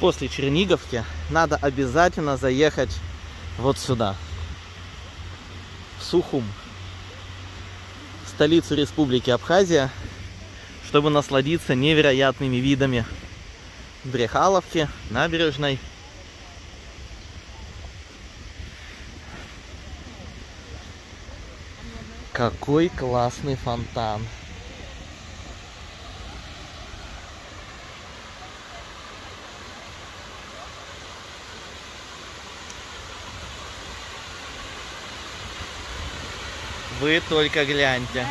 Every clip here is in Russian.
После Черниговки надо обязательно заехать вот сюда, в Сухум, столицу Республики Абхазия, чтобы насладиться невероятными видами Брехаловки, набережной. Какой классный фонтан. Вы только гляньте.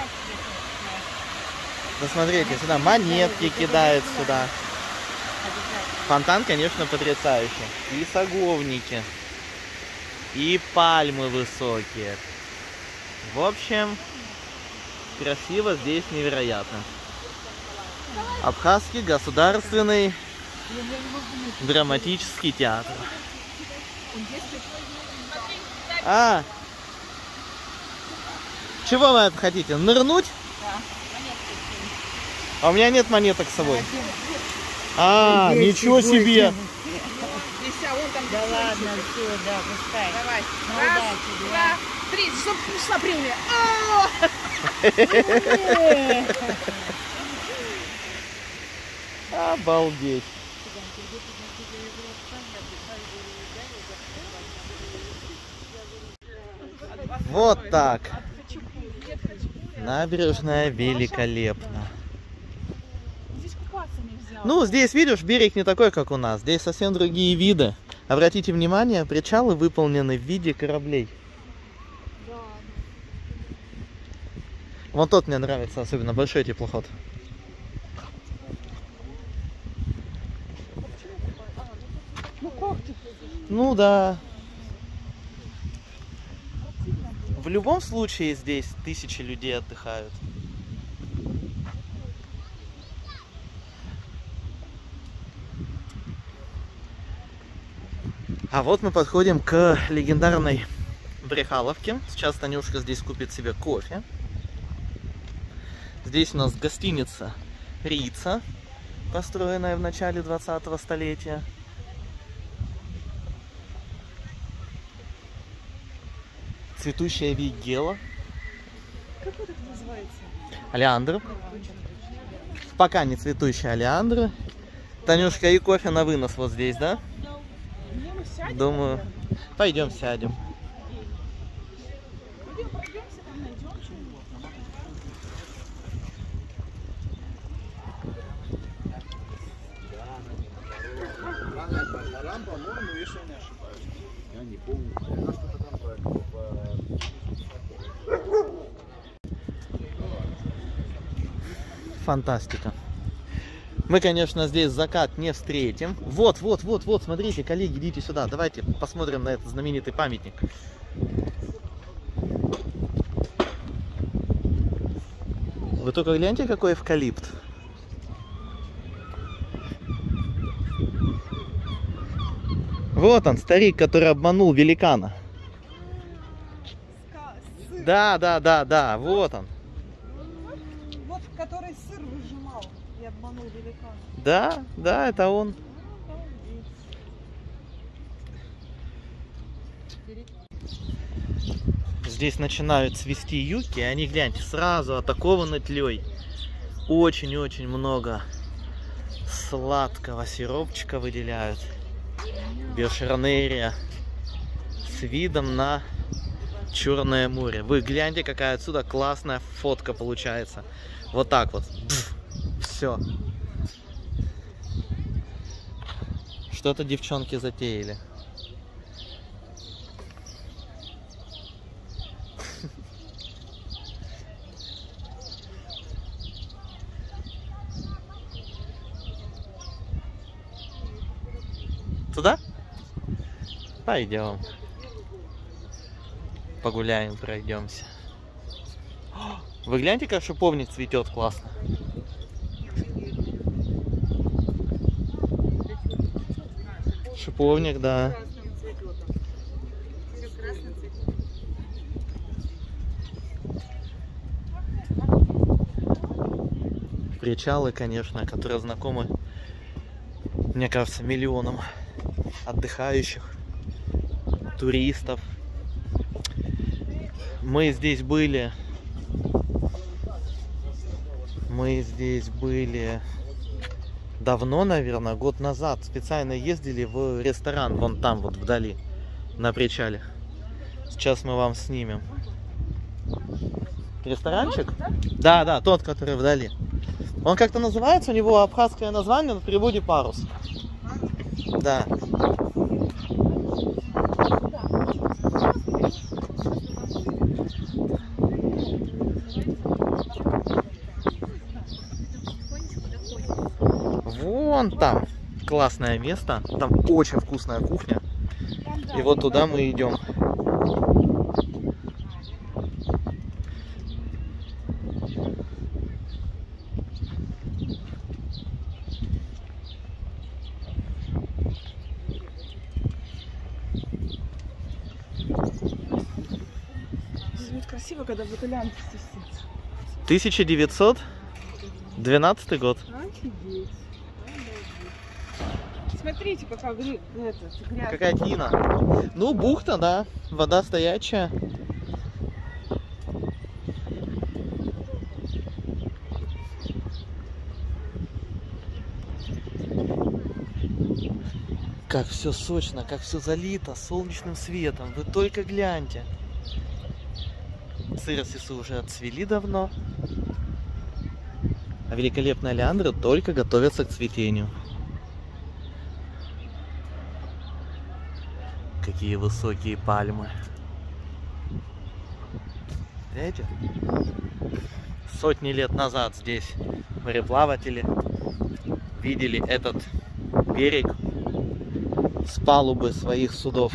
Посмотрите, сюда монетки кидают сюда. Фонтан, конечно, потрясающий. И саговники. И пальмы высокие. В общем, красиво здесь невероятно. Абхазский государственный драматический театр. А, чего вы хотите? Нырнуть? А у меня нет монеток с собой. А, ничего себе! Да ладно, все, да, пускай. Давай. Ну, Раз, два, три. Чтоб пришла премия. О! Обалдеть. Вот так. Набережная великолепна. Здесь купаться нельзя. Ну, здесь, видишь, берег не такой, как у нас. Здесь совсем другие виды. Обратите внимание, причалы выполнены в виде кораблей. Вон тот мне нравится, особенно большой теплоход. Ну да. В любом случае здесь тысячи людей отдыхают. А вот мы подходим к легендарной Брехаловке. Сейчас Танюшка здесь купит себе кофе. Здесь у нас гостиница Рица, построенная в начале 20 столетия. Цветущая вигела. Как это называется? Алиандр. Пока не цветущая алиандра. Танюшка, и кофе на вынос вот здесь, да? Где мы сядем? Думаю. Пойдем сядем. Я не помню. Фантастика. Мы, конечно, здесь закат не встретим. Вот, вот, вот, вот, смотрите, коллеги, идите сюда. Давайте посмотрим на этот знаменитый памятник. Вы только гляньте, какой эвкалипт. Вот он, старик, который обманул великана. Да, да, да, да, вот он. Вот, который сыр выжимал и обманул великана. Да, да, это он. Здесь начинают цвести юки, они, гляньте, сразу атакованы тлей. Очень-очень много сладкого сиропчика выделяют. Биошеронерия с видом на Черное море. Вы гляньте, какая отсюда классная фотка получается. Вот так вот. Все. Что-то девчонки затеяли. Туда? Пойдем. Погуляем, пройдемся. Вы гляньте, как шиповник цветет классно. Шиповник, да. Причалы, конечно, которые знакомы, мне кажется, миллионам отдыхающих, туристов. Мы здесь были... Мы здесь были давно, наверное, год назад. Специально ездили в ресторан вон там вот вдали, на причале. Сейчас мы вам снимем. Ресторанчик? Да, да, тот, который вдали. Он как-то называется, у него абхазское название, в переводе парус. Да. Вон там классное место, там очень вкусная кухня. И вот туда мы идем. Здесь красиво, когда бутылянки здесь. 1912 год. Смотрите, грязь. Какая тина. Ну, бухта, да. Вода стоячая. Как все сочно, как все залито солнечным светом. Вы только гляньте. Цирсисы уже отцвели давно. А великолепные леандры только готовятся к цветению. Какие высокие пальмы. Видите? Сотни лет назад здесь мореплаватели видели этот берег с палубы своих судов.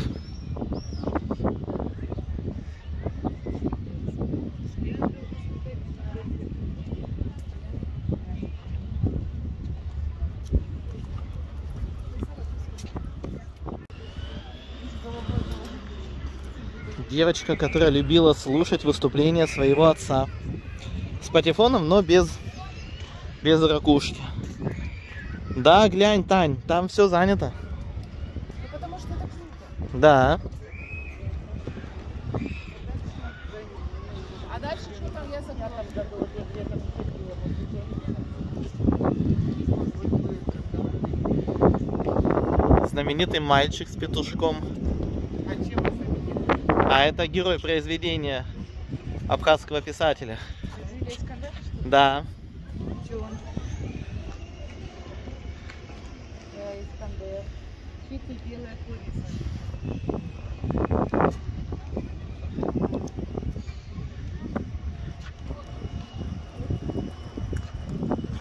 Девочка, которая любила слушать выступления своего отца. С патефоном, но без, без ракушки. Да, глянь, Тань, там все занято. Ну, потому что это круто. Да. А дальше что там я забыла? Знаменитый мальчик с петушком. А это герой произведения абхазского писателя. Юлия Искандер, что ли? Да. Чё он? Да, Искандер. Чуть белая курица.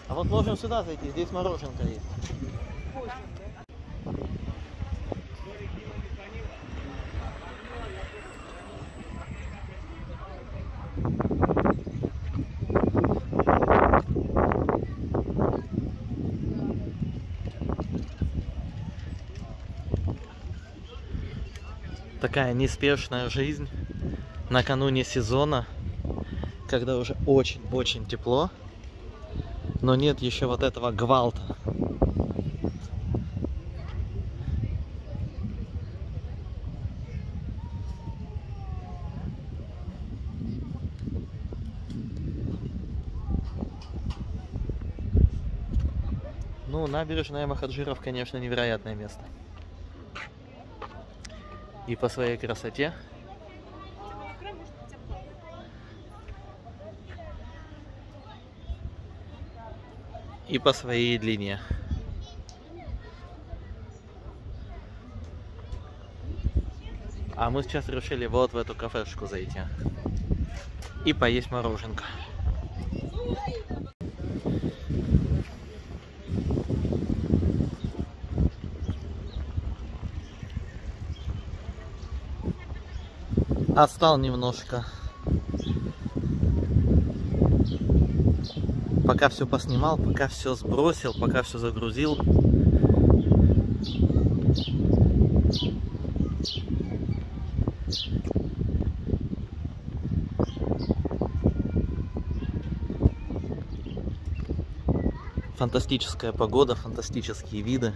А вот можем сюда зайти, здесь мороженка есть. Такая неспешная жизнь накануне сезона, когда уже очень-очень тепло но нет еще вот этого гвалта. Ну, набережная Махаджиров, конечно, невероятное место. И по своей красоте, и по своей длине. А мы сейчас решили вот в эту кафешку зайти и поесть мороженка. Отстал немножко. Пока все поснимал, пока все сбросил, пока все загрузил. Фантастическая погода, фантастические виды.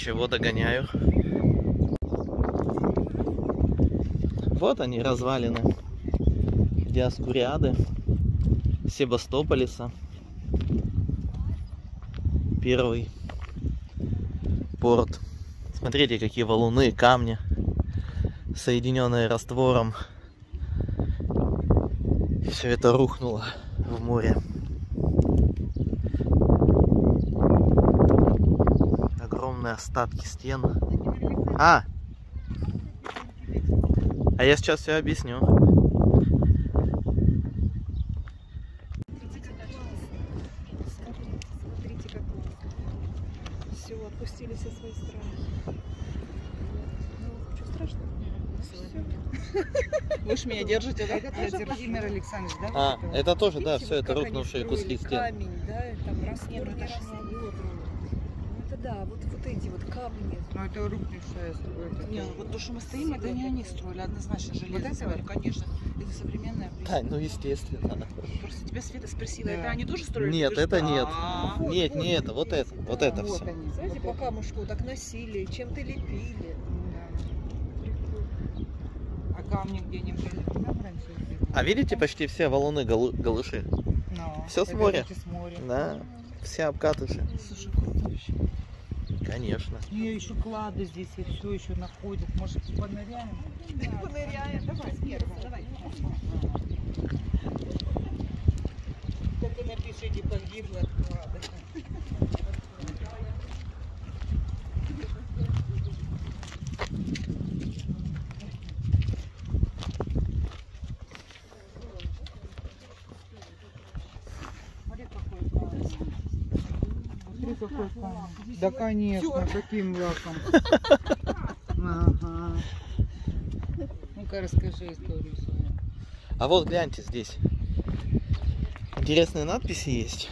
Ничего, догоняю. Вот они, развалины Диаскуриады, Себастополиса. Первый порт. Смотрите, какие валуны, камни, соединенные раствором. Все это рухнуло в море. Огромные остатки стен. А! А я сейчас все объясню. Все, отпустили все свои страхи. Страшного? Вы меня держите, да? Это тоже Владимир Александрович, да? А, это тоже, да, все это рухнувшие куски стен. Камень, да, там раствор ну не это ж раствор. Ну это да, вот, вот эти вот камни. Ну это рухнувшая стройка. Не, ну вот то, что мы стоим, это не они строили, однозначно железо. Вот это строили, конечно. Это современная Тань, ну естественно. Просто тебя Света спросила, Да. это они тоже строили? Нет, это нет. «Да». Вот, Нет, вот не это, вот это, вот да. это Вот все. они. Знаете, по камушку так носили, чем-то лепили. А камни где не были? А видите, почти все валуны голы- голыши. Ну, всё с моря. с моря. Да, все обкатыши. Слушай, круто вообще. Конечно. Не, еще клады здесь и все еще находят. Может, поныряем? Поныряем. Давай, первым, давай. Так и напишите, погибло от клада. Смотри, какой камень. Смотри, какой. Да, конечно, каким лаком. Ага. Ну-ка, расскажи историю свою. А вот гляньте здесь. Интересные надписи есть.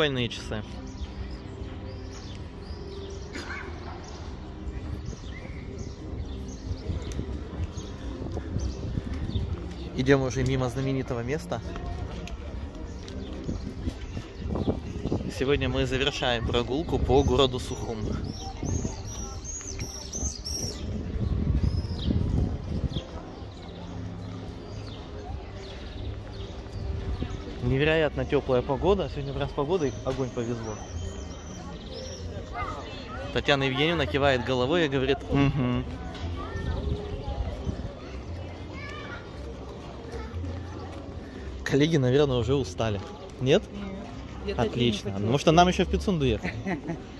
Прикольные часы. Идем уже мимо знаменитого места. Сегодня мы завершаем прогулку по городу Сухум. Невероятно теплая погода. Сегодня прям с погодой огонь повезло. Татьяна Евгеньевна кивает головой и говорит, угу. Коллеги, наверное, уже устали. Нет? Я так и не Отлично. Ну что, нам еще в Пицунду ехать.